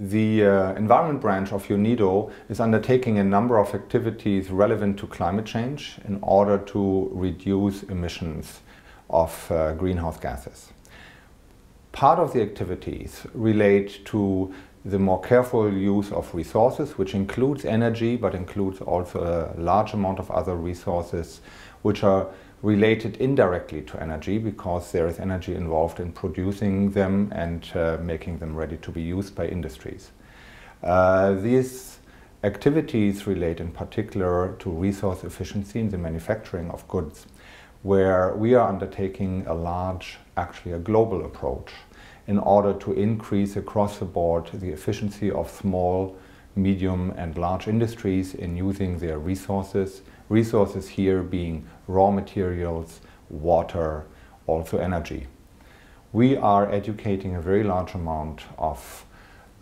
The uh, environment branch of UNIDO is undertaking a number of activities relevant to climate change in order to reduce emissions of uh, greenhouse gases. Part of the activities relate to the more careful use of resources, which includes energy, but includes also a large amount of other resources, which are related indirectly to energy because there is energy involved in producing them and uh, making them ready to be used by industries. Uh, these activities relate in particular to resource efficiency in the manufacturing of goods, where we are undertaking a large, actually a global approach in order to increase across the board the efficiency of small, medium and large industries in using their resources resources here being raw materials, water, also energy. We are educating a very large amount of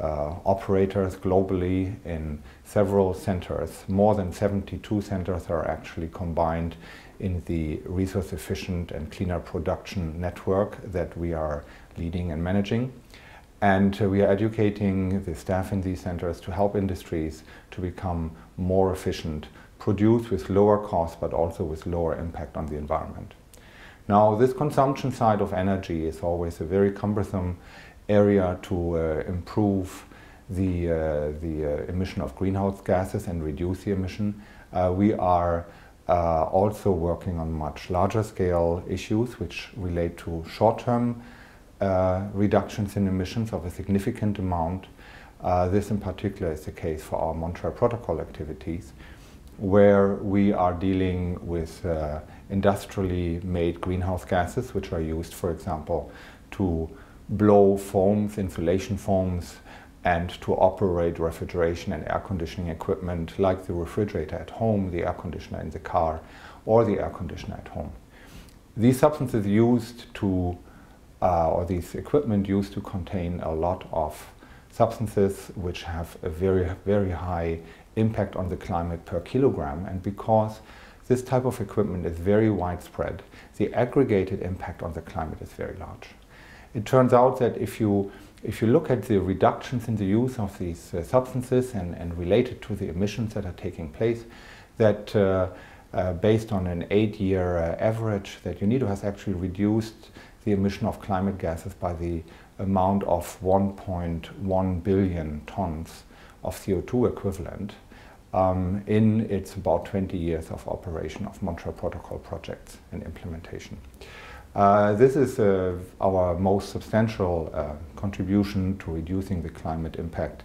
uh, operators globally in several centers. More than 72 centers are actually combined in the resource efficient and cleaner production network that we are leading and managing. And uh, we are educating the staff in these centers to help industries to become more efficient, produce with lower cost but also with lower impact on the environment. Now this consumption side of energy is always a very cumbersome area to uh, improve the, uh, the uh, emission of greenhouse gases and reduce the emission. Uh, we are uh, also working on much larger scale issues which relate to short-term uh, reductions in emissions of a significant amount. this in particular is the case for our Montreal Protocol activities where we are dealing with uh, industrially made greenhouse gases, which are used, for example, to blow foams, insulation foams, and to operate refrigeration and air conditioning equipment like the refrigerator at home, the air conditioner in the car, or the air conditioner at home. These substances used to, uh, or these equipment used to contain a lot of substances which have a very, very high impact on the climate per kilogram. And because this type of equipment is very widespread, the aggregated impact on the climate is very large. It turns out that if you, if you look at the reductions in the use of these uh, substances and, and related to the emissions that are taking place, that uh, uh, based on an eight-year uh, average, that UNIDO has actually reduced the emission of climate gases by the amount of 1.1 billion tons of CO2 equivalent um, in its about 20 years of operation of Montreal Protocol projects and implementation. Uh, this is uh, our most substantial uh, contribution to reducing the climate impact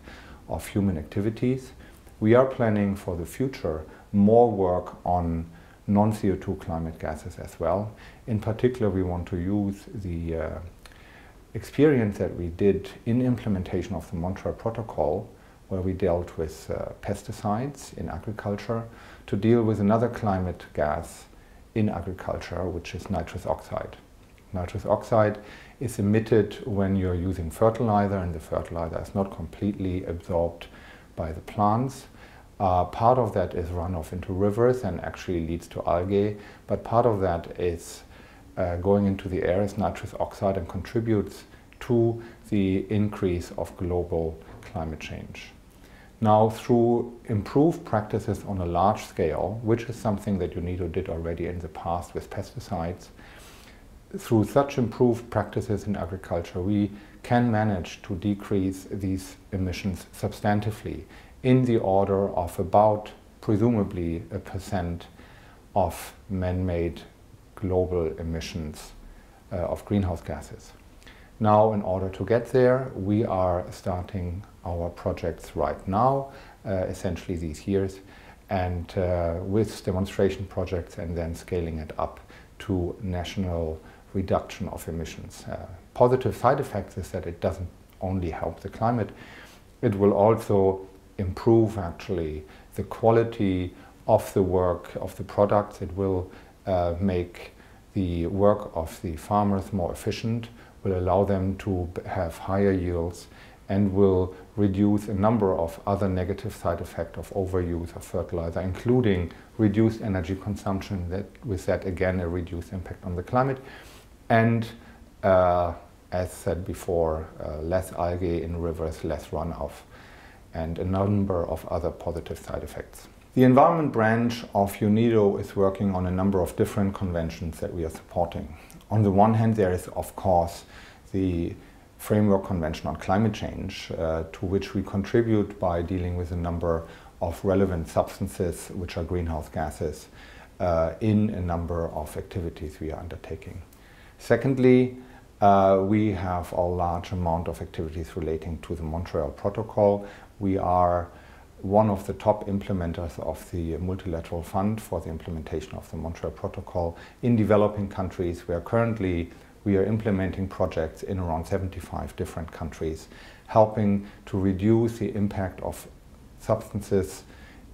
of human activities. We are planning for the future more work on non-CO2 climate gases as well. In particular, we want to use the uh, experience that we did in implementation of the Montreal Protocol where we dealt with uh, pesticides in agriculture to deal with another climate gas in agriculture, which is nitrous oxide. Nitrous oxide is emitted when you're using fertilizer and the fertilizer is not completely absorbed by the plants. Uh, part of that is runoff into rivers and actually leads to algae, but part of that is uh, going into the air as nitrous oxide and contributes to the increase of global climate change. Now, through improved practices on a large scale, which is something that UNIDO did already in the past with pesticides, through such improved practices in agriculture, we can manage to decrease these emissions substantively in the order of about, presumably, a percent of man-made global emissions uh, of greenhouse gases. Now, in order to get there, we are starting our projects right now, uh, essentially these years, and uh, with demonstration projects and then scaling it up to national reduction of emissions. Uh, positive side effects is that it doesn't only help the climate, it will also improve actually the quality of the work of the products. It will uh, make the work of the farmers more efficient, will allow them to have higher yields and will reduce a number of other negative side effects of overuse of fertilizer, including reduced energy consumption, that with that again a reduced impact on the climate, and uh, as said before, uh, less algae in rivers, less runoff, and a number of other positive side effects. The environment branch of UNIDO is working on a number of different conventions that we are supporting. On the one hand, there is, of course, the Framework Convention on Climate Change, uh, to which we contribute by dealing with a number of relevant substances, which are greenhouse gases, uh, in a number of activities we are undertaking. Secondly, uh, we have a large amount of activities relating to the Montreal Protocol. We are one of the top implementers of the multilateral fund for the implementation of the Montreal Protocol in developing countries where currently we are implementing projects in around 75 different countries, helping to reduce the impact of substances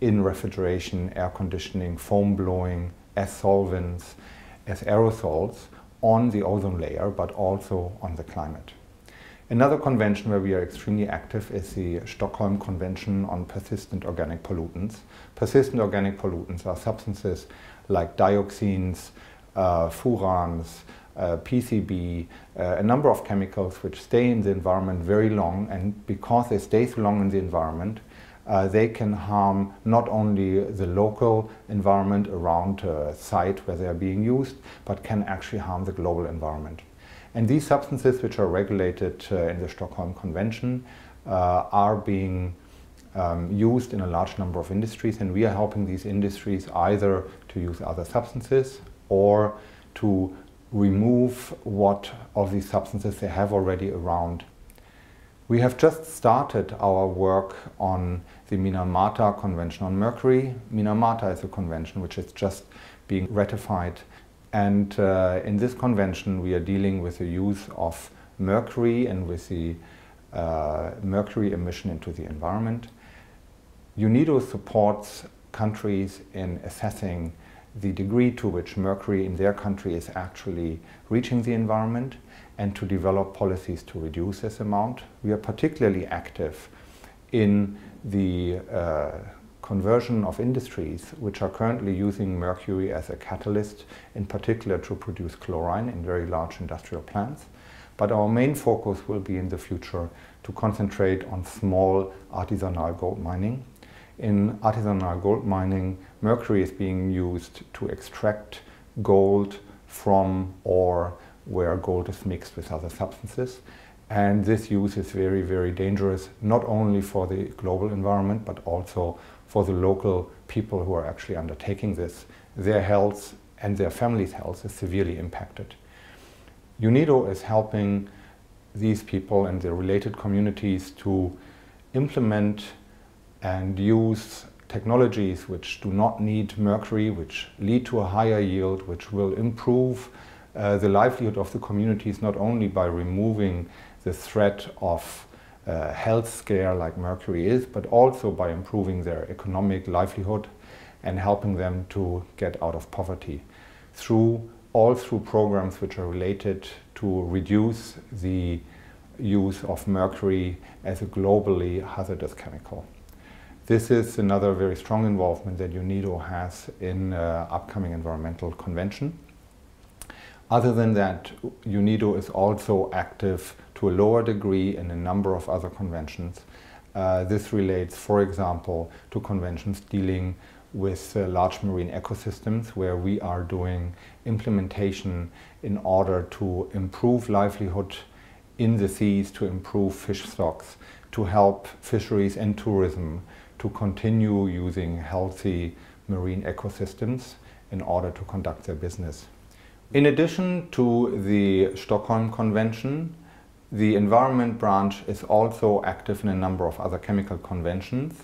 in refrigeration, air conditioning, foam blowing, as solvents, as aerosols on the ozone layer, but also on the climate. Another convention where we are extremely active is the Stockholm Convention on Persistent Organic Pollutants. Persistent organic pollutants are substances like dioxins, uh, furans, uh, PCB, uh, a number of chemicals which stay in the environment very long and because they stay so long in the environment, uh, they can harm not only the local environment around a site where they are being used, but can actually harm the global environment. And these substances, which are regulated uh, in the Stockholm Convention, uh, are being um, used in a large number of industries, and we are helping these industries either to use other substances or to remove what of these substances they have already around. We have just started our work on the Minamata Convention on Mercury. Minamata is a convention which is just being ratified and uh, in this convention, we are dealing with the use of mercury and with the uh, mercury emission into the environment. UNIDO supports countries in assessing the degree to which mercury in their country is actually reaching the environment and to develop policies to reduce this amount. We are particularly active in the uh, conversion of industries which are currently using mercury as a catalyst, in particular to produce chlorine in very large industrial plants. But our main focus will be in the future to concentrate on small artisanal gold mining. In artisanal gold mining, mercury is being used to extract gold from ore where gold is mixed with other substances. And this use is very, very dangerous, not only for the global environment, but also for the local people who are actually undertaking this. Their health and their family's health is severely impacted. UNIDO is helping these people and their related communities to implement and use technologies which do not need mercury, which lead to a higher yield, which will improve uh, the livelihood of the communities not only by removing the threat of uh, health scare like mercury is, but also by improving their economic livelihood and helping them to get out of poverty through all through programs which are related to reduce the use of mercury as a globally hazardous chemical. This is another very strong involvement that UNIDO has in uh, upcoming environmental convention. Other than that, UNIDO is also active to a lower degree in a number of other conventions. Uh, this relates, for example, to conventions dealing with uh, large marine ecosystems where we are doing implementation in order to improve livelihood in the seas, to improve fish stocks, to help fisheries and tourism to continue using healthy marine ecosystems in order to conduct their business. In addition to the Stockholm Convention, the environment branch is also active in a number of other chemical conventions.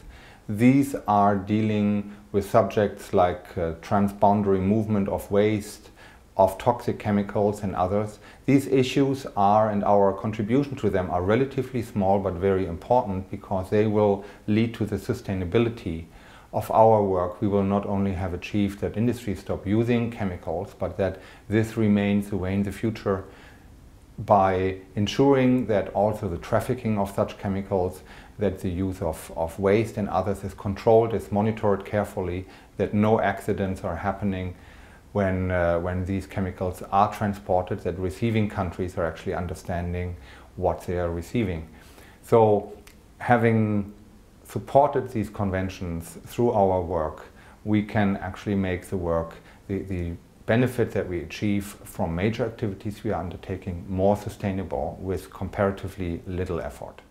These are dealing with subjects like uh, transboundary movement of waste, of toxic chemicals and others. These issues are and our contribution to them are relatively small but very important because they will lead to the sustainability of our work. We will not only have achieved that industry stop using chemicals but that this remains the way in the future by ensuring that also the trafficking of such chemicals, that the use of, of waste and others is controlled, is monitored carefully, that no accidents are happening when, uh, when these chemicals are transported, that receiving countries are actually understanding what they are receiving. So having supported these conventions through our work, we can actually make the work, the, the benefit that we achieve from major activities we are undertaking more sustainable with comparatively little effort.